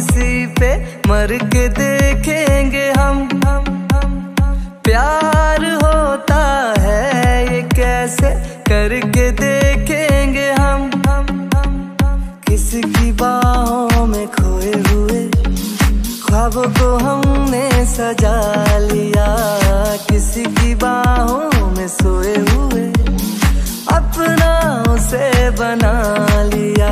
किसी पे मर के देखेंगे हम। हम हम प्यार होता है ये कैसे करके देखेंगे हम। हम किसी की बाहों में खोए हुए ख्वाबों को हमने सजा लिया किसी की बाहों में सोए हुए अपना उसे बना लिया।